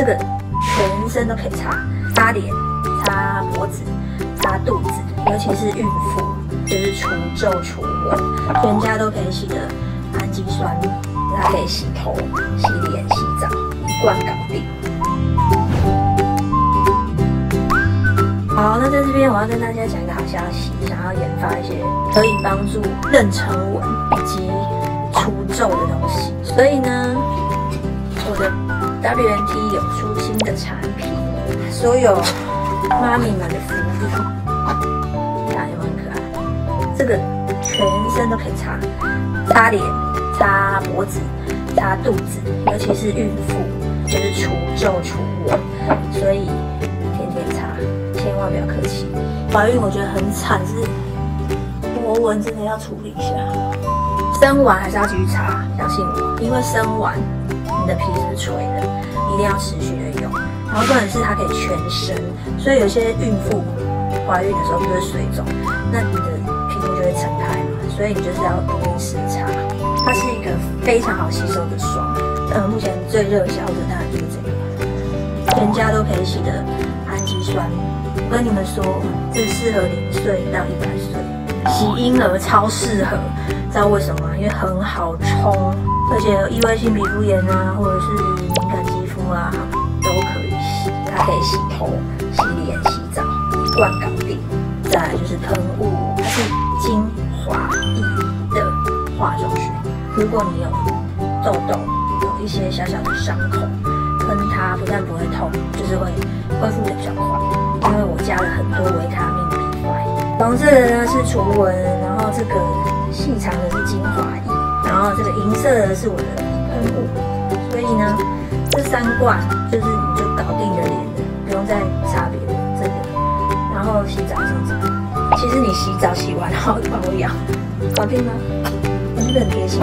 这个全身都可以擦，擦脸、擦脖子、擦肚子，尤其是孕妇，就是除皱除纹，全家都可以洗的氨基酸，它可以洗头、洗脸、洗澡，一罐搞定。好，那在这边我要跟大家讲一个好消息，想要研发一些可以帮助妊娠纹以及除皱的东西，所以呢，我的 WNT 有出新的产品，所有妈咪们的福利，看有没有很可爱？这个全身都可以擦，擦脸、擦脖子、擦肚子，尤其是孕妇，就是除皱除纹，所以天天擦。千万不要客气，怀孕我觉得很惨，是博纹真的要处理一下。生完还是要继续擦，相信我，因为生完你的皮是垂的，一定要持续的用。然后重点是它可以全身，所以有些孕妇怀孕的时候就会水肿，那你的皮肤就会撑开嘛，所以你就是要定时擦。它是一个非常好吸收的霜，呃，目前最热销的当然就是这个，全家都可以洗的氨基酸。我跟你们说，这适合零岁到一百岁，洗婴儿超适合，知道为什么吗？因为很好冲，而且有异位性皮肤炎啊，或者是敏感肌肤啊，都可以洗。它可以洗头、洗脸、洗澡，一罐搞定。再来就是喷雾，它是精华液的化妆水。如果你有痘痘，有一些小小的伤口，喷它不但不会痛，就是会恢复的比较快。因为我加了很多维他命 B5，黄色的呢是除纹，然后这个细长的是精华液，然后这个银色的是我的喷雾，所以呢这三罐就是你就搞定的脸的，不用再擦别的这个，然后洗澡上这个，其实你洗澡洗完然后保养，搞定了，是不是很贴心？